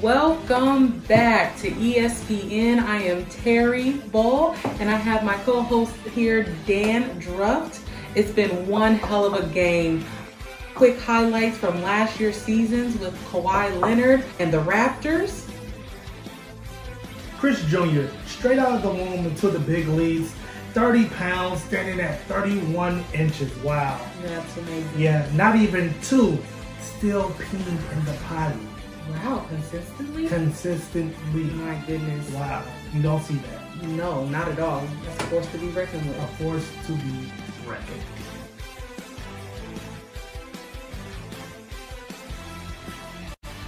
Welcome back to ESPN. I am Terry Ball and I have my co-host here, Dan Druft. It's been one hell of a game. Quick highlights from last year's seasons with Kawhi Leonard and the Raptors. Chris Jr., straight out of the womb into the big leagues, 30 pounds, standing at 31 inches. Wow. That's amazing. Yeah, not even two, still peeing in the potty. Wow, consistently? Consistently. My goodness. Wow. You don't see that. No, not at all. That's a force to be reckoned with. A force to be reckoned.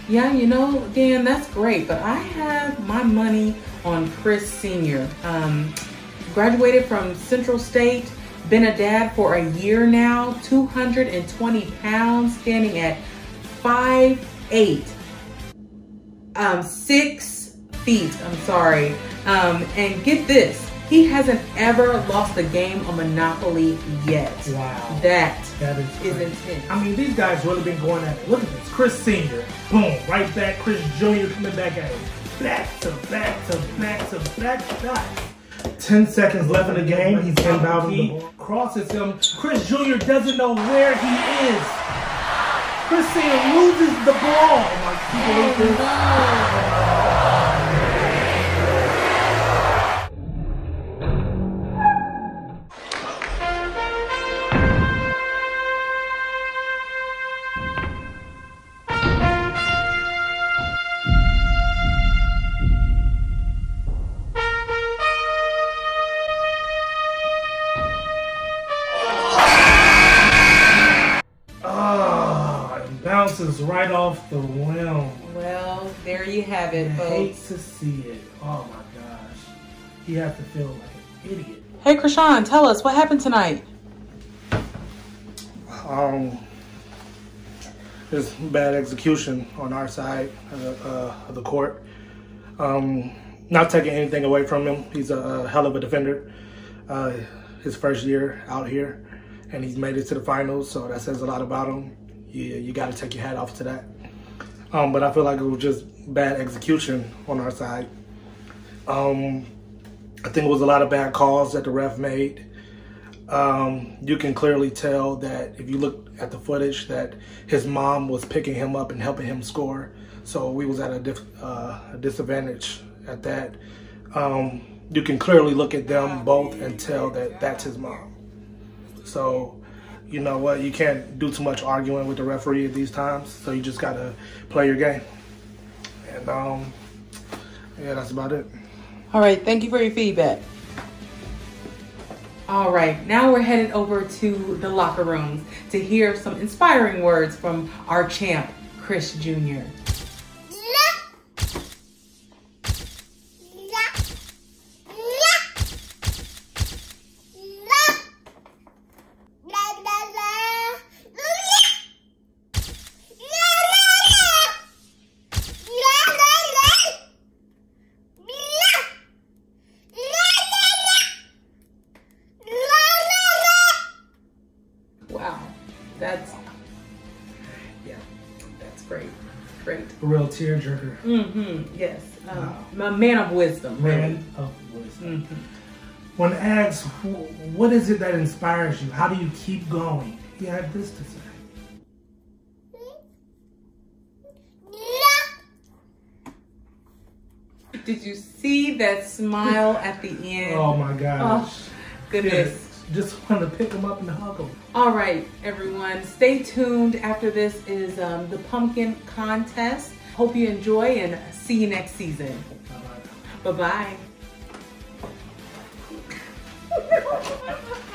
Yeah, you know, Dan, that's great, but I have my money on Chris Sr. Um, graduated from Central State, been a dad for a year now, 220 pounds, standing at 5'8", um, six feet, I'm sorry. Um, and get this, he hasn't ever lost a game on Monopoly yet. Wow. That, That is, is intense. I mean, these guys really been going at it. Look at this. Chris Sr., boom, right back. Chris Jr. coming back at it. Back to back to back to back shots. 10 seconds left in the game. He's inbound the ball. Crosses him. Chris Jr. doesn't know where he is. Chris Sr. loses the ball. Oh my, people bounces right off the rim. Well, there you have I it, hate folks. to see it. Oh my gosh. He has to feel like an idiot. Hey, Krishan, tell us what happened tonight. Um, just bad execution on our side uh, uh, of the court. Um, not taking anything away from him. He's a, a hell of a defender. Uh, his first year out here, and he's made it to the finals, so that says a lot about him. You, you got to take your hat off to that. Um, but I feel like it was just bad execution on our side. Um, I think it was a lot of bad calls that the ref made. Um, you can clearly tell that if you look at the footage that his mom was picking him up and helping him score. So we was at a, uh, a disadvantage at that. Um, you can clearly look at them both and tell that that's his mom. So, you know what? You can't do too much arguing with the referee at these times. So you just gotta play your game. And um, yeah, that's about it. All right, thank you for your feedback. All right, now we're headed over to the locker rooms to hear some inspiring words from our champ, Chris Jr. tearjerker. Mm-hmm. Yes, um, Wow. a man of wisdom. Man of wisdom. Mhm. When asked, what is it that inspires you? How do you keep going? He had this to say. Did you see that smile at the end? Oh my gosh. Goodness. Just wanted to pick him up and hug him. All right, everyone, stay tuned. After this is um, the pumpkin contest. Hope you enjoy and see you next season. Bye-bye.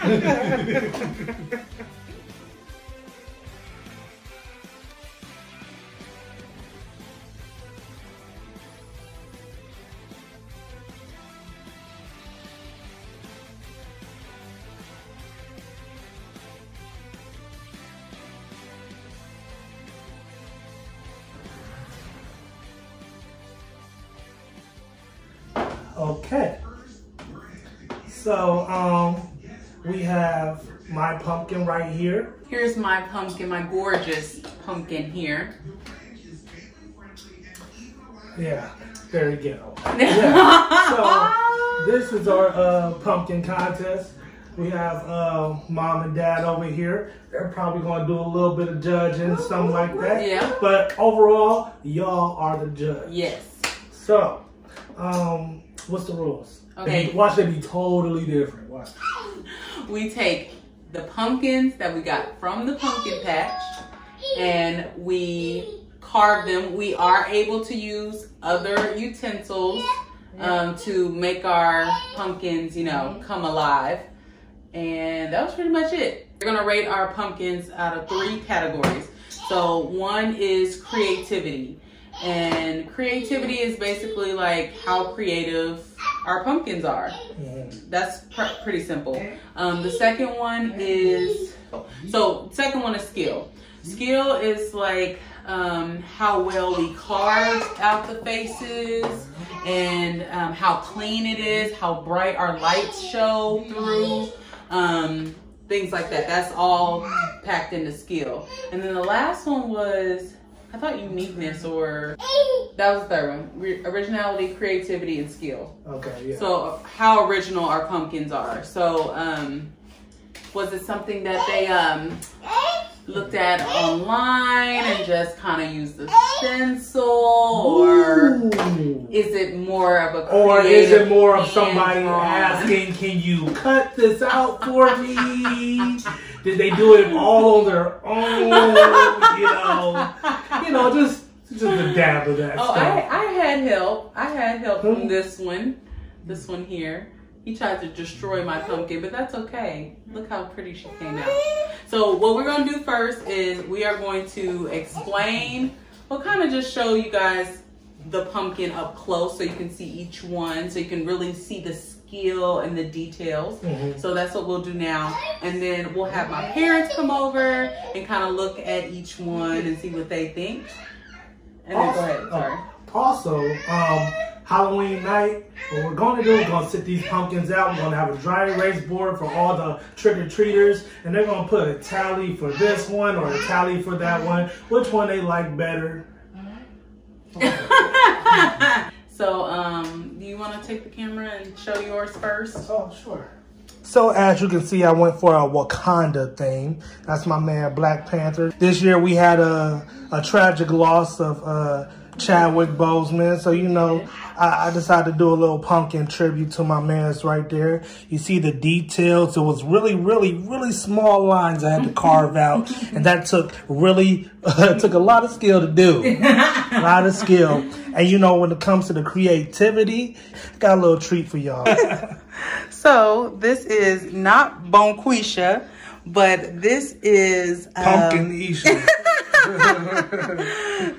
Bye So, um, we have my pumpkin right here. Here's my pumpkin, my gorgeous pumpkin here. Yeah, there you go. Yeah. so this is our uh, pumpkin contest. We have uh, mom and dad over here. They're probably going to do a little bit of judging, and something like that. Yeah. But overall, y'all are the judge. Yes. So, um, what's the rules? Okay. They- Watch it be totally different. Watch. We take the pumpkins that we got from the pumpkin patch and we carve them. We are able to use other utensils um, to make our pumpkins, you know, come alive. And that was pretty much it. We're gonna rate our pumpkins out of three categories. So one is creativity. And creativity is basically like how creative our pumpkins are. That's pr- pretty simple. Um, the second one is so second one is skill. Skill is like um, how well we carve out the faces and um, how clean it is, how bright our lights show through, um, things like that. That's all packed into skill. And then the last one was I thought uniqueness or that was the third one. Re- originality, creativity, and skill. Okay, yeah. So how original our pumpkins are. So um, was it something that they um, looked at online and just kind of used the stencil, or Ooh. is it more of a Or is it more of somebody asking, can you cut this out for me? Did they do it all on their own? You know, you know, just just a dab of that Oh, stuff. I, I had help. I had help from hmm. this one. This one here. He tried to destroy my pumpkin, but that's okay. Look how pretty she came out. So what we're gonna do first is we are going to explain, we'll kind of just show you guys the pumpkin up close so you can see each one, so you can really see the skill and the details. Mhm. So that's what we'll do now. And then we'll have my parents come over and kind of look at each one and see what they think. And then go ahead, sorry. Also, um, Halloween night, what we're going to do, we're going to sit these pumpkins out. We're going to have a dry erase board for all the trick-or-treaters, and they're going to put a tally for this one or a tally for that one, which one they like better. so, um, you want to take the camera and show yours first? Oh, sure. So as you can see, I went for a Wakanda theme. That's my man Black Panther. This year we had a, a tragic loss of uh, Chadwick Boseman. So, you know, I, I decided to do a little pumpkin tribute to my man's right there. You see the details. It was really, really, really small lines I had to carve out. And that took really, took a lot of skill to do. a lot of skill. And you know, when it comes to the creativity, got a little treat for y'all. So, this is not Bonquisha, but this is um, Pumpkin Isha.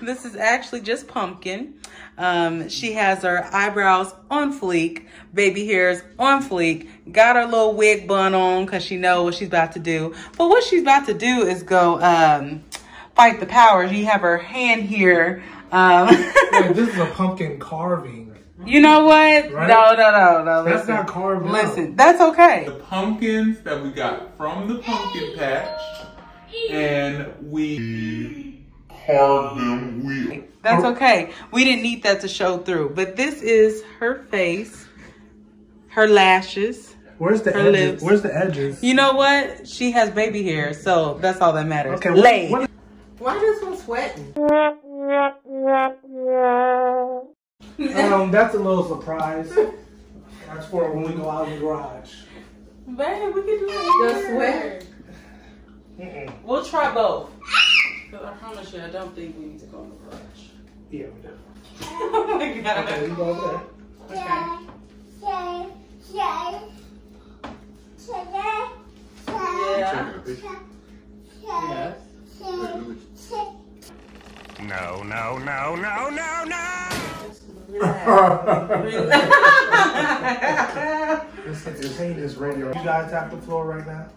this is actually just pumpkin. Um, she has her eyebrows on fleek, baby hairs on fleek, got her little wig bun on because she know what she's about to do. But what she's about to do is go um, fight the powers. You have her hand here. Um, Wait, this is a pumpkin carving. you know what? Right? No, no, no, no. That's Listen, not carved. out. listen. That's okay. the pumpkins that we got from the pumpkin patch, and we carved them. We That's okay. We didn't need that to show through. But this is her face, her lashes. Where's the Her edges? lips. Where's the edges? You know what? She has baby hair, so that's all that matters. Okay, what- Lay. what- Why this one sweating? um, that's a little surprise. That's for when we go out in the garage. Babe, we can do it. The sweater. Mm-mm. We'll try both. 'Cause I promise you, I don't think we need to go in the garage. Yeah, we do. oh my god. Okay, we go over Okay. Yeah. Yes. No, no, no, no, no, no! there. Let's entertain this radio. You guys have the floor right now.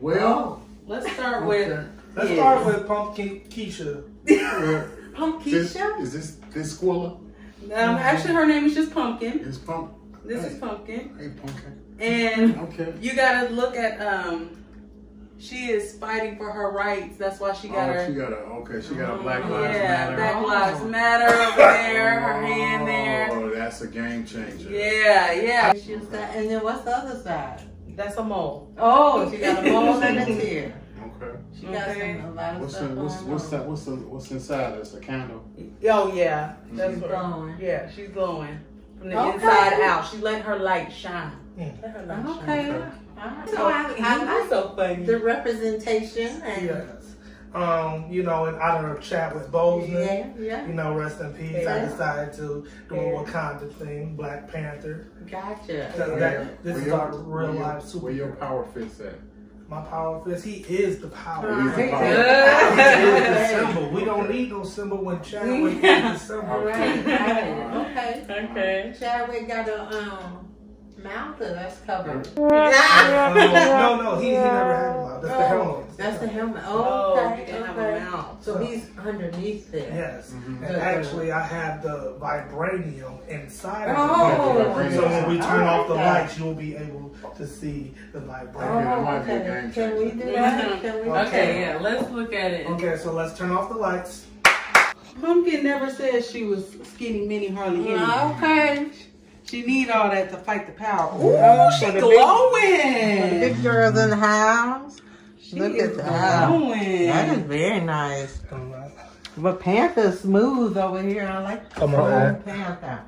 well, Let's start with. Let's Yeah. start with Pumpkin Keisha. Pumpkisha. Is this this Squilla? Um, actually, her name is just Pumpkin. It's pump. This is Pumpkin. Hey, pumpkin. And Okay. you gotta look at um She is fighting for her rights. That's why she got oh, her. she got a okay. She got a Black Lives yeah, Matter. Black Lives Matter over there. Her hand there. Oh, that's a game changer. Yeah, yeah. She was that, and then what's the other side? That's a mole. Oh, she got a mole and a tear. Okay. She got Okay. some, a lot of What's the, stuff what's going what's on. that? What's the what's inside? It's a candle. Oh yeah, that's She's what. glowing. Yeah, she's glowing from the Okay. inside out. She letting her light shine. Yeah. Let her light shine. Okay. Okay. Alright. So I, I like so funny. the representation and Yes. Um, you know, and out of a Chadwick Boseman, yeah, yeah. you know, rest in peace. I decided to do a Yeah. Wakanda thing, Black Panther. Gotcha. That- Where that- this where is your- our real where your- life Where your power fits at? My power fist, he is the power. Right. He is Good. the symbol. We don't need no symbol when Chadwick is the symbol. All right. right. Okay. Okay. Chadwick got a um mouth that's covered. Um, no, no, he, he never had a mouth. That's the Oh, helmet. That's the helmet. Oh, Oh, he okay. didn't have a okay. mouth. So he's underneath there. Yes, Mhm. and actually, I have the vibranium inside Oh. of it. So when we turn off the that. lights, you'll be able to see the Oh, vibranium. that might be a okay. Can we do that? Can we? Okay, yeah, let's look at it. Okay, so let's turn off the lights. Pumpkin never said she was skinny mini hardly any. Okay. She need all that to fight the power. Ooh, Ooh, she she the glowing. Big girls in the house. She Look at that. glowing. That is very nice. Come on. But Panther's smooth over here. I like Come on, cool Panther.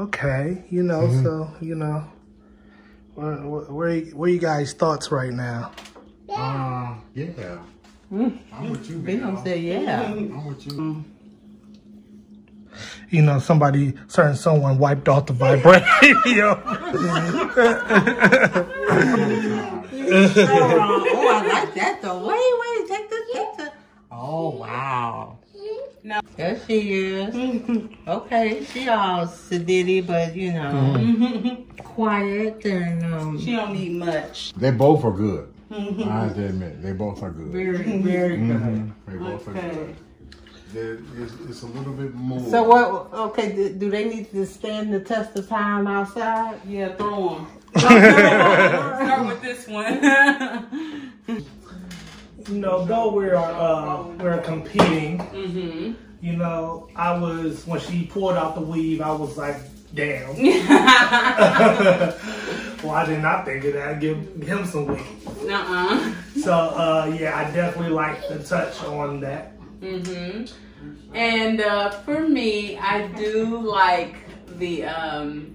Okay, you know, mm-hmm. so you know, where where where you guys thoughts right now? Uh, yeah. Um, mm, I'm with you, Big man. said, yeah. Mm-hmm. I'm with you. Mm. You know, somebody, certain someone wiped off the vibranium. oh, I like that though. Wait, wait, take the, take the. Oh, wow. No. There she is. okay, she all sedity, but you know, quiet and um, She don't need much. They both are good. I have to admit, they both are good. very, very good. Mhm. They both are good. There- It's, it's a little bit more. So what? Okay, do, do they need to stand the test of time outside? Yeah, throw them. Start with this one. you know, though we're uh, we're competing, mm-hmm. you know, I was when she pulled out the weave, I was like, damn. well, I did not think of that. Give him some weave. Nuh-uh. So uh, yeah, I definitely like the touch on that. Mm-hmm. And uh, for me, I do like the um,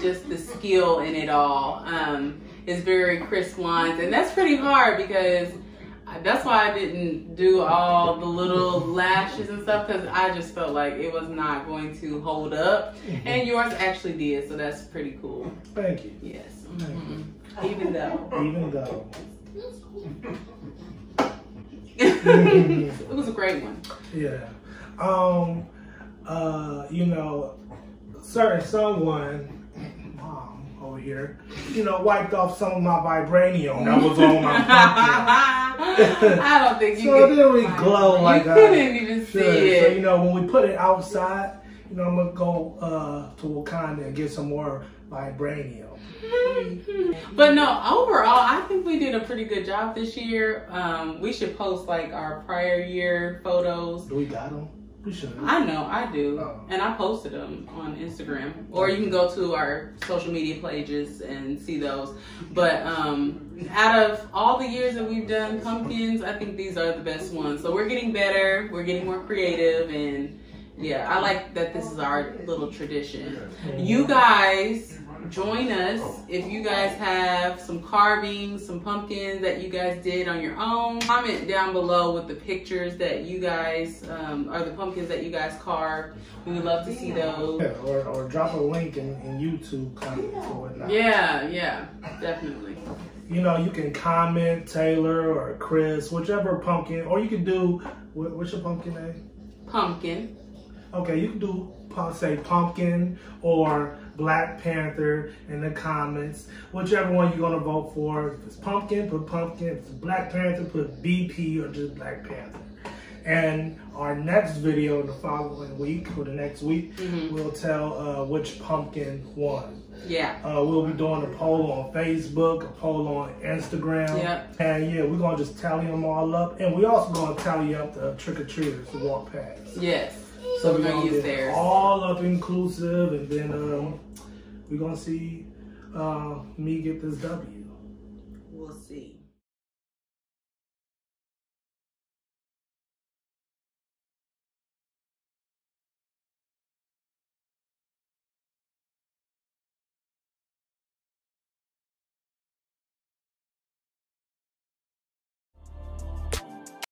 just the skill in it all. Um, it's very crisp lines, and that's pretty hard because that's why I didn't do all the little lashes and stuff because I just felt like it was not going to hold up. And yours actually did, so that's pretty cool. Thank you. Yes. Mhm. Even though Even though. it was a great one. Yeah. Um, uh, you know, certain someone, mom over here, you know, wiped off some of my vibranium that was on my pumpkin. I don't think you So it could- didn't really glow you like I You couldn't even see should. So, it. you know, when we put it outside, you know, I'm gonna go uh, to Wakanda and get some more vibranium. But no, overall, I think we did a pretty good job this year. Um, we should post like our prior year photos. Do we got them? We should. I know I do, Oh. and I posted them on Instagram, or you can go to our social media pages and see those. But um, out of all the years that we've done pumpkins, I think these are the best ones. So we're getting better, we're getting more creative, and yeah, I like that this is our little tradition. You guys join us if you guys have some carvings, some pumpkins that you guys did on your own. Comment down below with the pictures that you guys, um, or the pumpkins that you guys carved. We would love to see those. Yeah, or, or drop a link in, in YouTube comments or whatnot. Yeah, yeah, definitely. You know, you can comment Taylor or Chris, whichever pumpkin, or you can do, what, what's your pumpkin name? Pumpkin. Okay, you can do say pumpkin or Black Panther in the comments, whichever one you're gonna vote for. If it's pumpkin, put pumpkin. If it's Black Panther, put BP or just Black Panther. And our next video in the following week or the next week, Mm-hmm. we'll tell uh, which pumpkin won. Yeah. Uh, we'll be doing a poll on Facebook, a poll on Instagram. Yep. And yeah, we're gonna just tally them all up, and we also gonna tally up the trick or treaters to walk past. Yes. So we're gonna use get theirs. all up inclusive, and then um, we're gonna see uh, me get this W. We'll see.